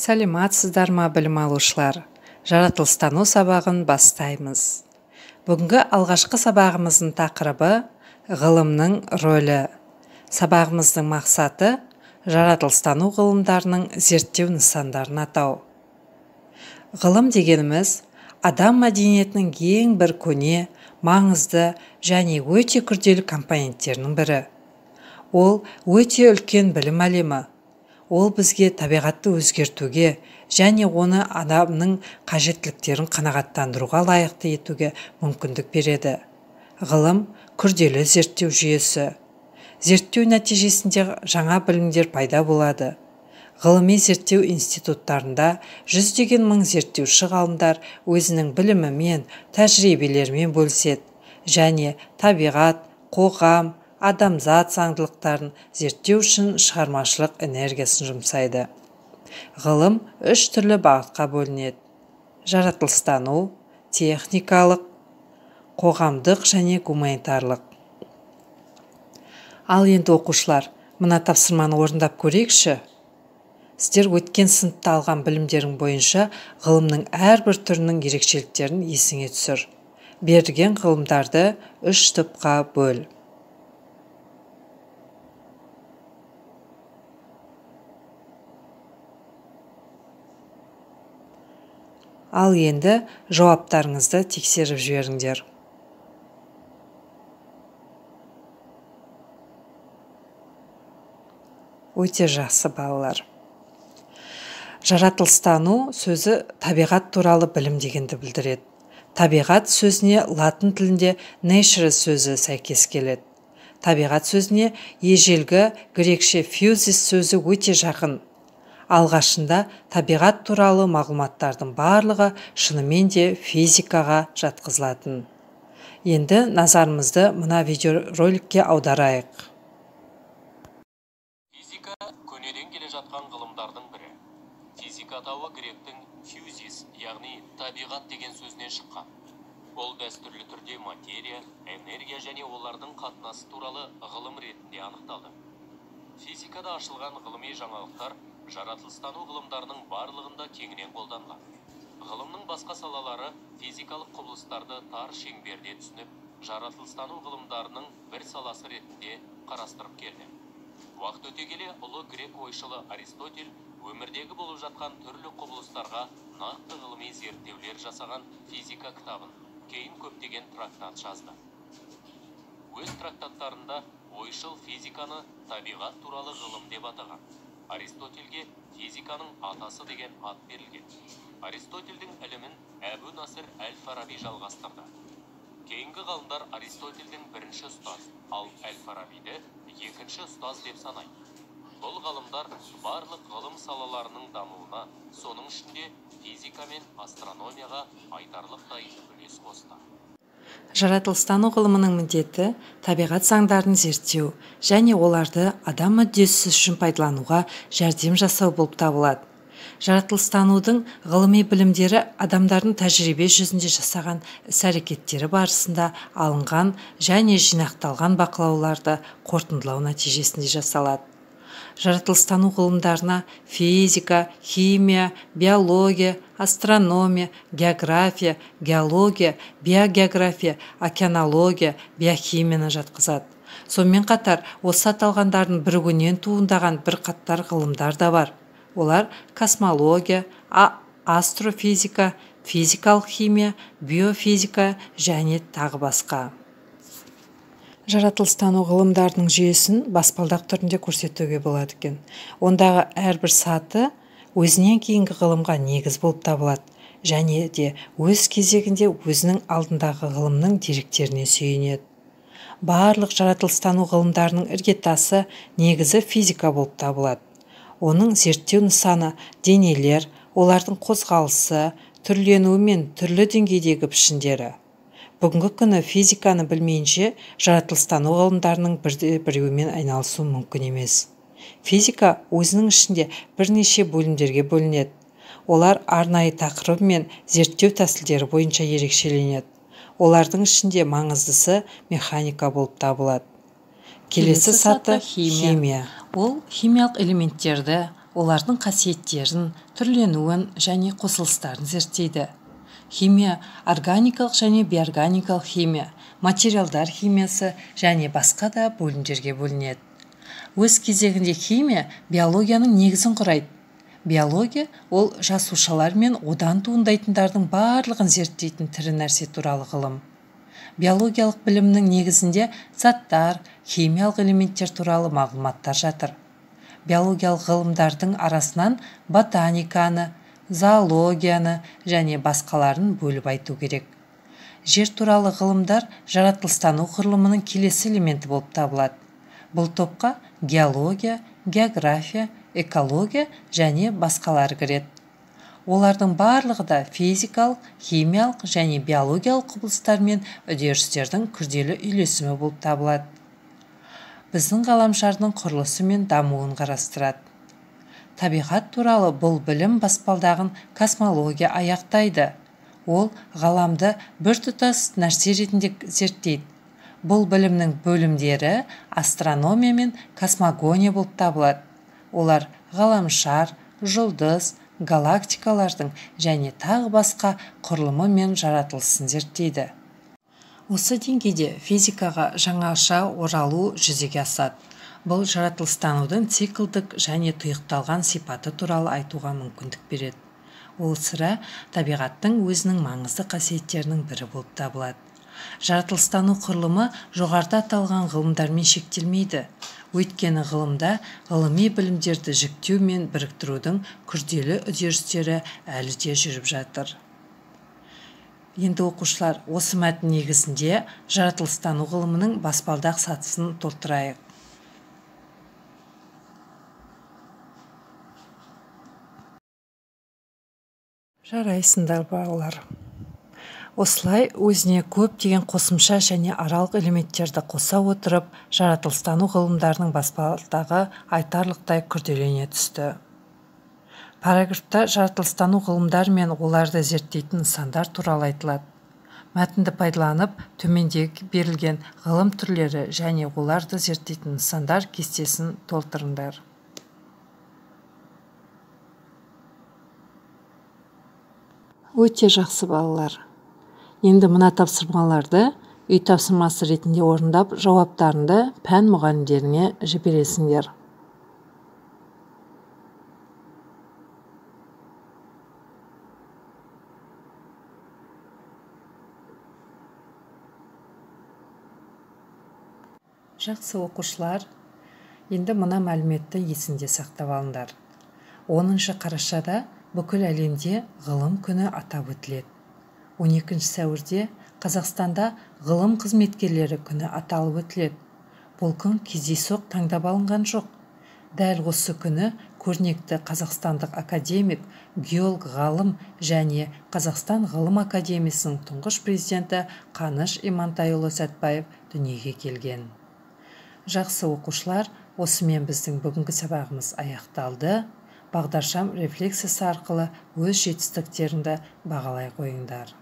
сәлеметсіздер ма білім алушылар жаратылыстану сабағын бастаймыз. Бүгінгі алғашқы сабағымыздың тақырыбы ғылымның рөлі. Сабағымыздың мақсаты жаратылыстану ғылымдарының зерттеу нысандарын атау. Ғылым дегеніміз адам мәдениетінің ең бір көне маңызды және өте күрделі компоненттерінің бірі. Ол өте үлкен білім әлемі. Ол бізге табиғатты өзгертуге және оны адамның қажеттіліктерін қанағаттандыруға лайықты етуге мүмкіндік береді. Ғылым күрделі зерттеу жүйесі. Зерттеу нәтижесінде жаңа білімдер пайда болады. Ғылыми зерттеу институттарында жүздеген мың зерттеуші ғалымдар өзінің білімімен тәжірибелерімен бөліседі. Және табиғат қоғам адамзат заңдылықтарын зерттеу үшін шығармашылық энергиясын жұмсайды. Ғылым үш түрлі бағытқа бөлінеді. Жаратылыстану техникалық қоғамдық және гуманитарлық. Ал енді оқушылар мына тапсырманы орындап көрейікші. Сіздер өткен сыныпта алған білімдерің бойынша ғылымның әрбір түрінің ерекшеліктерін есіңе түсір. Берілген ғылымдарды үш топқа бөл. Ал енді жауаптарыңызды тексеріп жіберіңдер. Өте жақсы балалар. Жаратылыстану сөзі табиғат туралы білім дегенді білдіреді. Табиғат сөзіне латын тілінде nature сөзі сәйкес келеді. Табиғат сөзіне ежелгі грекше фьюзис сөзі өте жақын. Алғашында табиғат туралы мағлұматтардың барлығы шынымен де физикаға жатқызылатын. Енді назарымызды мына видеороликке аударайық. Физика көнеден келе жатқан ғылымдардың бірі. Физика атауы гректің фьюзис яғни табиғат деген сөзінен шыққан. Ол дәстүрлі түрде материя энергия және олардың қатынасы туралы ғылым ретінде анықталды. Физикада ашылған ғылыми жаңалықтар жаратылыстану ғылымдарының барлығында кеңінен қолданылған ғылымның басқа салалары физикалық құбылыстарды тар шеңберде түсініп жаратылыстану ғылымдарының бір саласы ретінде қарастырып келді. Уақыт өте келе ұлы грек ойшылы аристотель өмірдегі болып жатқан түрлі құбылыстарға нақты ғылыми зерттеулер жасаған физика кітабын кейін көптеген трактат жазды. Өз трактаттарында ойшыл физиканы табиғат туралы ғылым деп атаған. Аристотельге физиканың атасы деген ат берілген аристотельдің ілімін әбу насыр әл фараби жалғастырды. Кейінгі ғалымдар аристотельдің бірінші ұстаз ал әл фарабиді екінші ұстаз деп санайды. Бұл ғалымдар барлық ғылым салаларының дамуына соның ішінде физика мен астрономияға айтарлықтай үлес қосты. Жаратылыстану ғылымының міндеті табиғат заңдарын зерттеу және оларды адам мүддесі үшін пайдалануға жәрдем жасау болып табылады. Жаратылыстанудың ғылыми білімдері адамдардың тәжірибе жүзінде жасаған іс әрекеттері барысында алынған және жинақталған бақылауларды қорытындылау нәтижесінде жасалады. Жаратылыстану ғылымдарына физика химия биология астрономия география геология биогеография океанология биохимияны жатқызады. Сонымен қатар осы аталғандардың бірігуінен туындаған бірқатар ғылымдар да бар. Олар космология астрофизика физикалық химия биофизика және тағы басқа. Жаратылыстану ғылымдарының жүйесін баспалдақ түрінде көрсетуге болады екен. Ондағы әрбір саты өзінен кейінгі ғылымға негіз болып табылады және де өз кезегінде өзінің алдындағы ғылымның деректеріне сүйенеді. Барлық жаратылыстану ғылымдарының іргетасы негізі физика болып табылады. Оның зерттеу нысаны денелер олардың қозғалысы түрленуі мен түрлі деңгейдегі пішіндері. Бүгінгі күні физиканы білмейінше жаратылыстану ғылымдарының бірде біреуімен айналысу мүмкін емес. Физика өзінің ішінде бірнеше бөлімдерге бөлінеді. Олар арнайы тақырыбы мен зерттеу тәсілдері бойынша ерекшеленеді. Олардың ішінде маңыздысы механика болып табылады. Келесі саты химия. Ол химиялық элементтерді олардың қасиеттерін түрленуін және қосылыстарын зерттейді. Химия органикалық және биорганикалық химия материалдар химиясы және басқа да бөлімдерге бөлінеді. Өз кезегінде химия биологияның негізін құрайды. Биология ол жасушалар мен одан туындайтындардың барлығын зерттейтін тірі нәрсе туралы ғылым. Биологиялық білімнің негізінде заттар химиялық элементтер туралы мағлұматтар жатыр. Биологиялық ғылымдардың арасынан ботаниканы зоологияны және басқаларын бөліп айту керек. Жер туралы ғылымдар жаратылыстану құрылымының келесі элементі болып табылады. Бұл топқа геология география экология және басқалары кіреді. Олардың барлығы да физикалық химиялық және биологиялық құбылыстар мен үдерістердің күрделі үйлесімі болып табылады. Біздің ғаламшардың құрылысы мен дамуын қарастырады. Табиғат туралы бұл білім баспалдағын космология аяқтайды. Ол ғаламды біртұтас нәрсе ретінде зерттейді. Бұл білімнің бөлімдері астрономия мен космогония болып табылады. Олар ғаламшар жұлдыз галактикалардың және тағы басқа құрылымы мен жаратылысын зерттейді. Осы деңгейде физикаға жаңаша оралу жүзеге асады. Бұл жаратылыстанудың циклдік және тұйықталған сипаты туралы айтуға мүмкіндік береді. Ол сірә табиғаттың өзінің маңызды қасиеттерінің бірі болып табылады. Жаратылыстану құрылымы жоғарыда аталған ғылымдармен шектелмейді. Өйткені ғылымда ғылыми білімдерді жіктеу мен біріктірудің күрделі үдерістері әлі де жүріп жатыр. Енді оқушылар осы мәтін негізінде жаратылыстану ғылымының баспалдақ сатысын толтырайық. Жарайсыңдар балалар. Осылай өзіне көптеген қосымша және аралық элементтерді қоса отырып жаратылыстану ғылымдарының баспалдағы айтарлықтай күрделене түсті. Параграфта жаратылыстану ғылымдары мен оларды зерттейтін нысандар туралы айтылады. Мәтінді пайдаланып төмендегі берілген ғылым түрлері және оларды зерттейтін нысандар кестесін толтырыңдар. Өте жақсы балалар. Енді мына тапсырмаларды үй тапсырмасы ретінде орындап жауаптарыңды пән мұғалімдеріне жібересіңдер. Жақсы оқушылар енді мына мәліметті есіңде сақтап алыңдар. Оныншы қарашада бүкіл әлемде ғылым күні атап өтіледі. 12 сәуірде қазақстанда ғылым қызметкерлері күні аталып өтіледі. Бұл күн кездейсоқ таңдап алынған жоқ. Дәл осы күні көрнекті қазақстандық академик геолог ғалым және қазақстан ғылым академиясының тұңғыш президенті қаныш имантайұлы сәтбаев дүниеге келген. Жақсы оқушылар осымен біздің бүгінгі сабағымыз аяқталды. Бағдаршам рефлексиясы арқылы өз жетістіктеріңді бағалай қойыңдар.